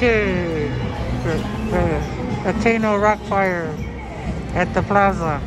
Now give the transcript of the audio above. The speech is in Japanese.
Okay, the, the volcano rock fire at the plaza.